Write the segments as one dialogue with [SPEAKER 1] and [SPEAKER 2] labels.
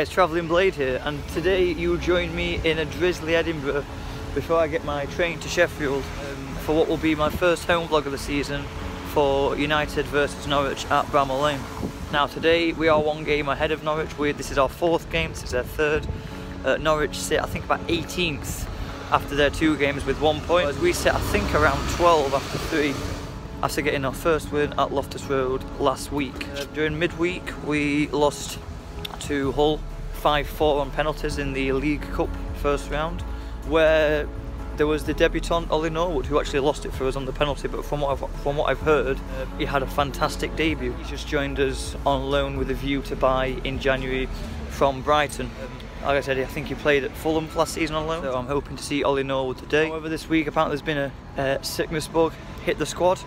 [SPEAKER 1] guys, Travelling Blade here, and today you join me in a drizzly Edinburgh before I get my train to Sheffield um, for what will be my first home vlog of the season for United versus Norwich at Bramall Lane. Now today we are one game ahead of Norwich, we, this is our fourth game, this is their third. Uh, Norwich sit I think about 18th after their two games with one point, as we sit I think around 12 after three after getting our first win at Loftus Road last week. Uh, during midweek we lost to Hull 5-4 on penalties in the League Cup first round where there was the debutant Ollie Norwood who actually lost it for us on the penalty but from what I've, from what I've heard uh, he had a fantastic debut. He's just joined us on loan with a view to buy in January from Brighton. Like I said, I think he played at Fulham last season on loan, so I'm hoping to see Ollie Norwood today. However, this week apparently there's been a uh, sickness bug hit the squad.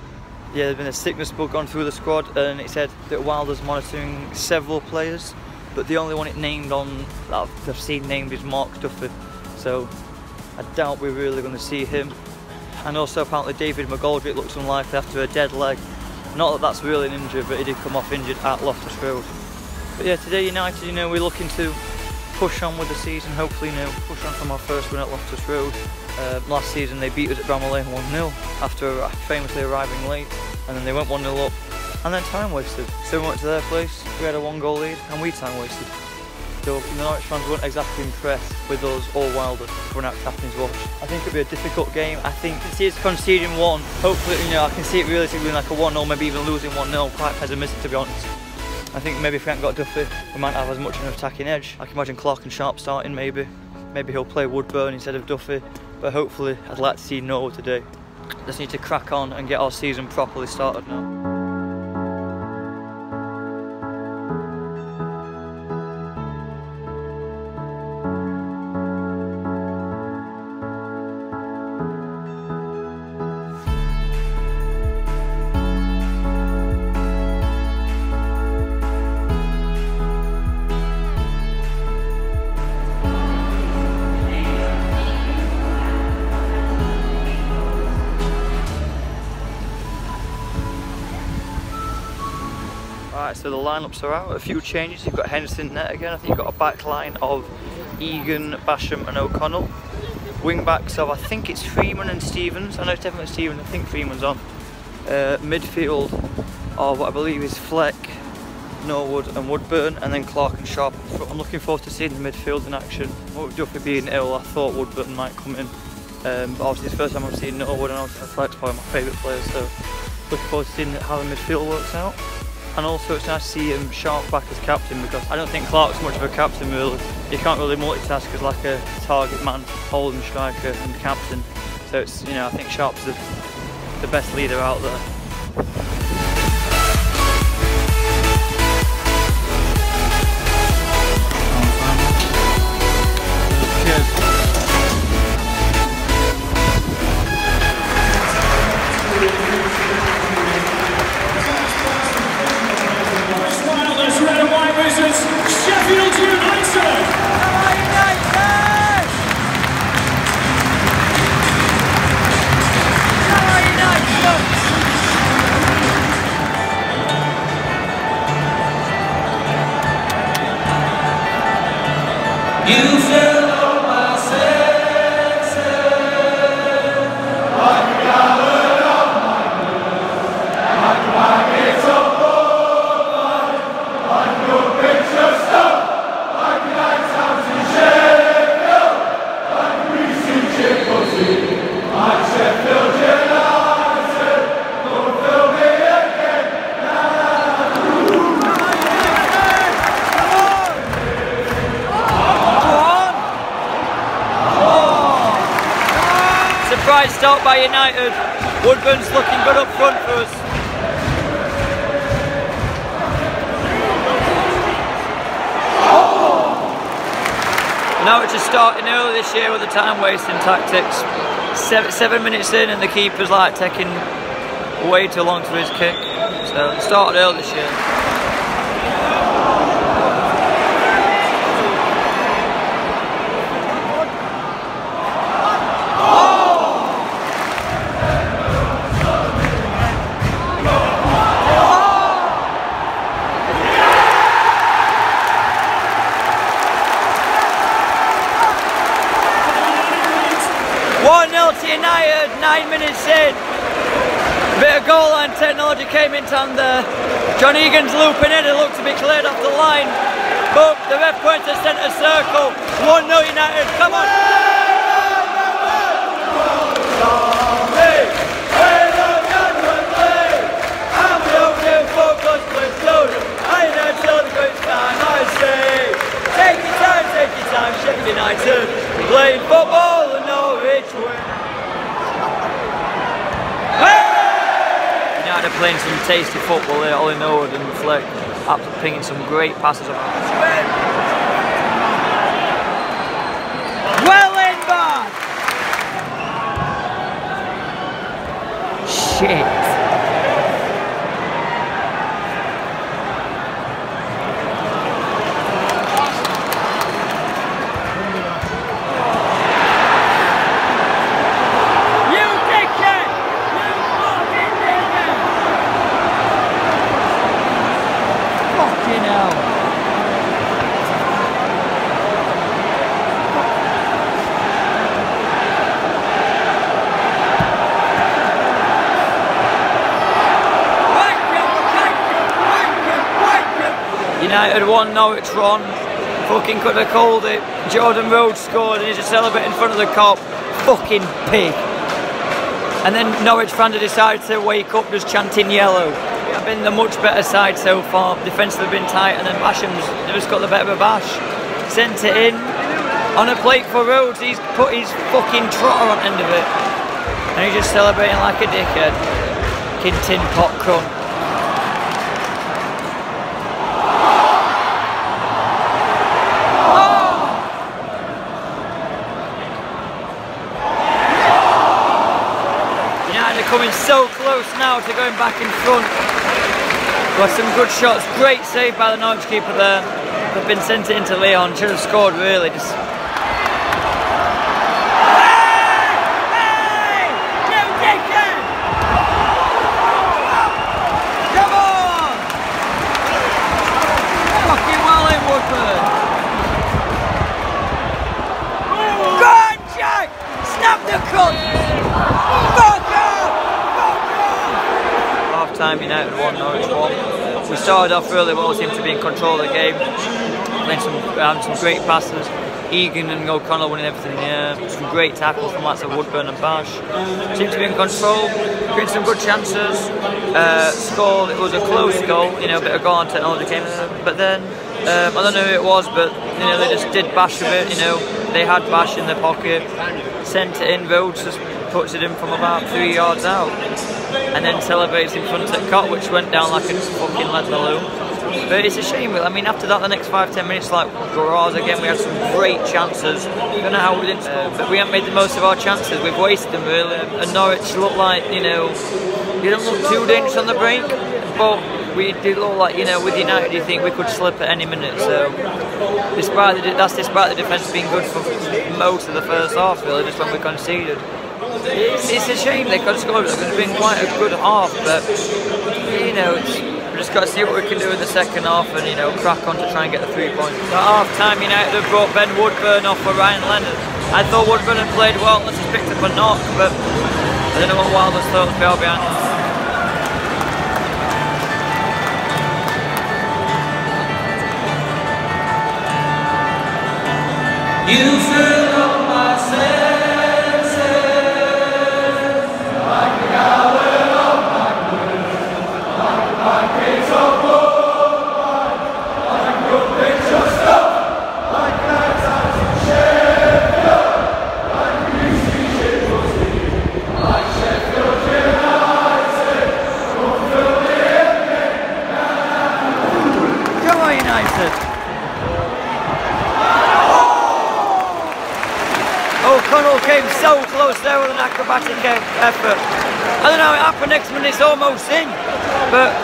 [SPEAKER 1] Yeah, there's been a sickness bug gone through the squad, and it said that Wilder's monitoring several players but the only one it named on that I've seen named is Mark Duffy. So I doubt we're really going to see him. And also apparently David McGoldrick looks unlikely after a dead leg. Not that that's really an injury, but he did come off injured at Loftus Road. But yeah, today United, you know, we're looking to push on with the season, hopefully, you know, push on from our first win at Loftus Road. Uh, last season they beat us at Bramall Lane 1-0 after famously arriving late, and then they went 1-0 up and then time wasted. So we went to their place, we had a one goal lead and we time wasted. So the Norwich fans weren't exactly impressed with us or Wilder going out captain's watch. I think it'll be a difficult game. I think to see us conceding one, hopefully, you know, I can see it realistically like a 1-0, maybe even losing 1-0, quite pessimistic to be honest. I think maybe if we hadn't got Duffy, we might have as much of an attacking edge. I can imagine Clarke and Sharp starting maybe. Maybe he'll play Woodburn instead of Duffy, but hopefully I'd like to see Noah today. Just need to crack on and get our season properly started now. Right, so the lineups are out, a few changes. You've got Henderson net again. I think you've got a back line of Egan, Basham and O'Connell. Wing backs of, I think it's Freeman and Stevens. I know it's definitely Stevens, I think Freeman's on. Uh, midfield of what I believe is Fleck, Norwood and Woodburn, and then Clarke and Sharp. I'm looking forward to seeing the midfield in action. With Duffy being ill, I thought Woodburn might come in. Um, but obviously it's the first time I'm seeing Norwood and obviously Fleck's probably my favourite player, so looking forward to seeing how the midfield works out and also it's nice to see him Sharp back as captain because I don't think Clarke's much of a captain really. He can't really multitask as like a target man, holding striker and captain. So it's, you know, I think Sharp's the, the best leader out there. Looking good up front for us. Now it's just starting early this year with the time wasting tactics. Seven, seven minutes in and the keeper's like taking way too long for his kick. So it started early this year. Insane. Bit of goal line technology came into hand there. John Egan's looping in, it looked to be cleared off the line. But the ref points to centre circle. 1 0 United, come on. Playing some tasty football there, Ollie Norwood and Fleck up pinging some great passes on. Well in back! Shit. You dickhead! You fucking dickhead! Fucking hell. United won, Norwich won. Fucking could have called it. Jordan Rhodes scored and he's just celebrating in front of the Kop. Fucking pig. And then Norwich fans decided to wake up just chanting yellow. Have been the much better side so far. Defensively been tight and then Basham's just got the better of Bash. Sent it in on a plate for Rhodes. He's put his fucking trotter on end of it. And he's just celebrating like a dickhead. Fucking tin pot cunt. United are coming so close now to going back in front. Got some good shots. Great save by the Norwich keeper there. They've been sent it into Leon. Should have scored really. Just Come on! Fucking well in Woodford. Go on, Jack! Snap the cunt! Fuck off! Half time, United 1, Norwich 1. We started off really well, seemed to be in control of the game. Playing some, having some great passes. Egan and O'Connell winning everything air. Some great tackles from lots of Woodburn and Bash. Seemed to be in control, creating some good chances. Uh, scored, it was a close goal, you know, a bit of goal on technology came. But then, um, I don't know who it was, but you know, they just did Bash a bit, you know. They had Bash in their pocket, sent it in, Rhodes just puts it in from about three yards out. And then celebrates in front of the Cot, which went down like a fucking lead balloon. But it's a shame. I mean, after that, the next five ten minutes, like Garage again, we had some great chances. I don't know how we didn't score, but we haven't made the most of our chances. We've wasted them really. And Norwich looked like you know, you don't look too dangerous on the break, but we do look like you know, with United, you think we could slip at any minute. So, despite the, that's despite the defence being good for most of the first half, really, just when we conceded. It's, a shame they could have scored. It could have been quite a good half, but you know, it's, we just got to see what we can do in the second half and you know crack on to try and get the three points. At half time, United have brought Ben Woodburn off for Ryan Leonard. I thought Woodburn had played well unless he's picked up a knock, but I don't know what Wilder's thoughts fell behind.
[SPEAKER 2] You fill
[SPEAKER 1] United! Oh, O'Connell came so close there with an acrobatic e- effort. I don't know how it happened next minute, it's almost in. But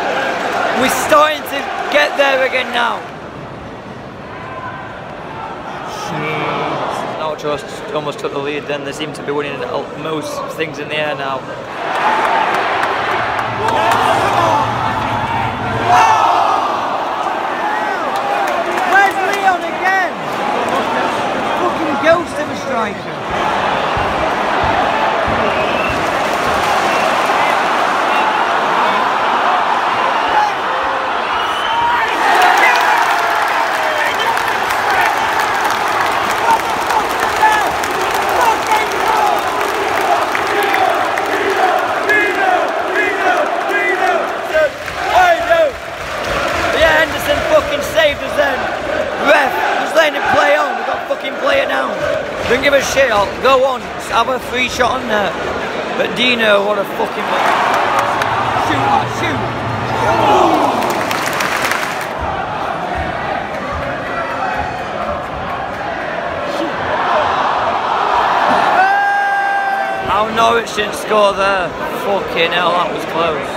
[SPEAKER 1] we're starting to get there again now. Jeez. No trust almost took the lead then. They seem to be winning most things in the air now. Give a shit, I'll go on, have a free shot on there. But Dino, what a fucking... Shoot, shoot! How Norwich didn't score there. Fucking hell, that was close.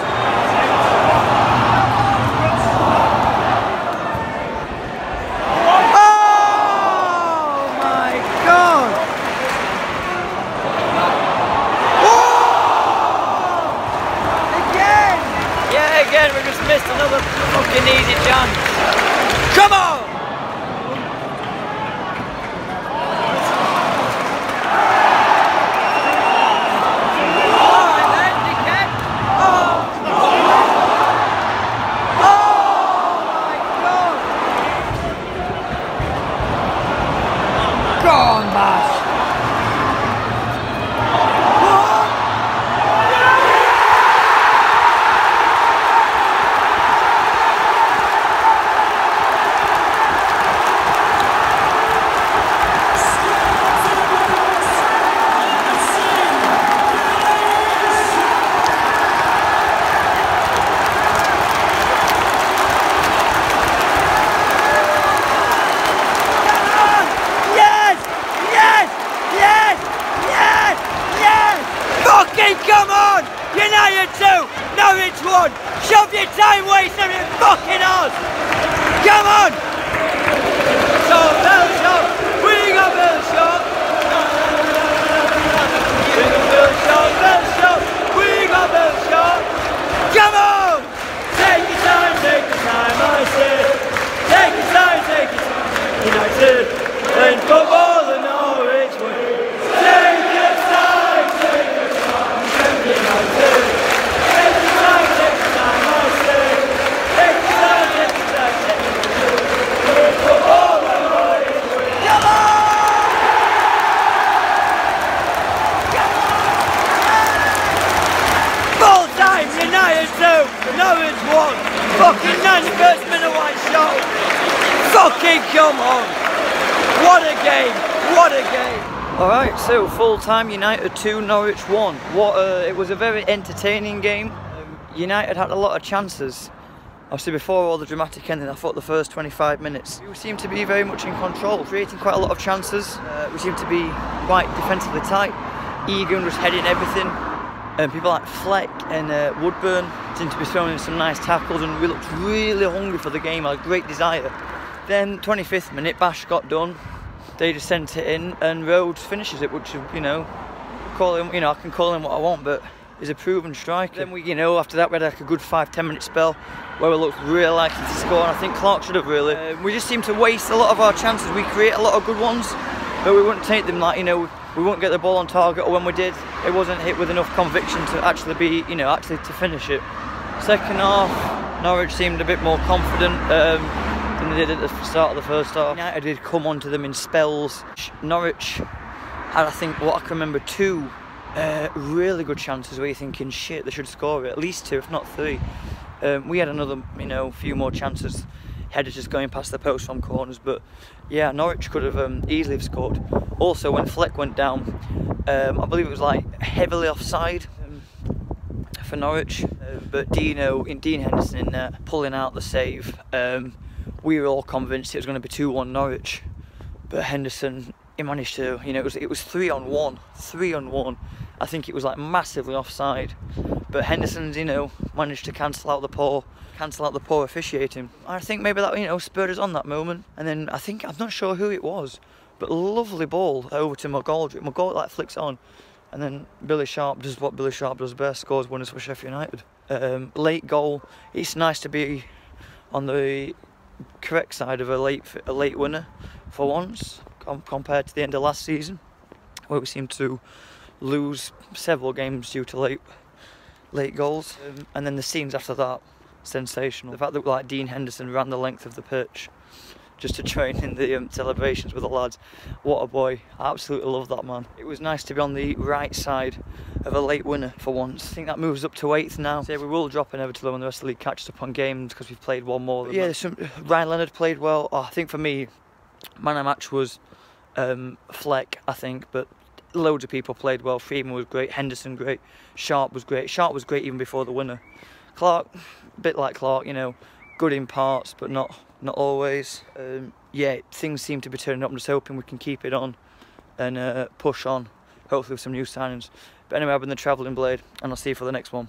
[SPEAKER 1] Oh my god! Again! Yeah, again, we just missed another fucking easy chance. Come on! Alright then, dickhead. Oh. Oh my god! Go on, Bash! Yes! Yes! Yes! Yes! Yes! Fucking come on! United 2! Norwich 1! Shove your time waster Norwich 1. Fucking Nanny Kurtzman a white shot. Fucking come on! What a game! What a game! Alright, so full time United 2, Norwich 1. What a, it was a very entertaining game. Um, United had a lot of chances. Obviously before all the dramatic ending, I thought the first 25 minutes, we seemed to be very much in control, creating quite a lot of chances. Uh, we seemed to be quite defensively tight. Egan was heading everything. And people like Fleck and uh, Woodburn to be throwing in some nice tackles and we looked really hungry for the game, had a great desire. Then 25th minute, Bash got done. They just sent it in and Rhodes finishes it, which you know, call him, you know, I can call him what I want, but he's a proven striker. Then we, you know, after that we had like a good five, ten minute spell where we looked really likely to score, and I think Clarke should have really. Uh, we just seemed to waste a lot of our chances. We create a lot of good ones, but we wouldn't take them like, you know, we wouldn't get the ball on target, or when we did, it wasn't hit with enough conviction to actually be, you know, actually to finish it. Second half, Norwich seemed a bit more confident. Um, than they did at the start of the first half. United did come onto them in spells. Norwich had, I think, what I can remember, two uh, really good chances where you're thinking, shit, they should score it. At least two, if not three. Um, we had another, you know, few more chances. Headers just going past the post from corners, but yeah, Norwich could have um, easily have scored. Also, when Fleck went down, um, I believe it was like heavily offside for Norwich, uh, but Dino, in Dean Henderson in there, pulling out the save. Um, we were all convinced it was going to be 2-1 Norwich, but Henderson he managed to, you know, it was it was three on one, three on one. I think it was like massively offside, but Henderson's, you know, managed to cancel out the poor, cancel out the poor officiating. I think maybe that you know spurred us on that moment, and then I think I'm not sure who it was, but lovely ball over to McGoldrick. McGoldrick like flicks on, and then Billy Sharp does what Billy Sharp does best, scores winners for Sheffield United. Um, late goal. It's nice to be on the correct side of a late a late winner for once com- compared to the end of last season where we seemed to lose several games due to late late goals um, and then the scenes after that sensational the fact that like Dean Henderson ran the length of the pitch just to train in the um, celebrations with the lads. What a boy. I absolutely love that man. It was nice to be on the right side of a late winner for once. I think that moves up to eighth now. So yeah, we will drop inevitably when the rest of the league catches up on games because we've played one more yeah some, Ryan Leonard played well. Oh, I think for me man of match was um, Fleck, I think, but loads of people played well. Freeman was great, Henderson great, Sharp was great. Sharp was great even before the winner. Clarke, a bit like Clarke, you know, good in parts, but not not always. Um, yeah, things seem to be turning up. I'm just hoping we can keep it on and uh, push on, hopefully with some new signings. But anyway, I've been the Travelling Blade, and I'll see you for the next one.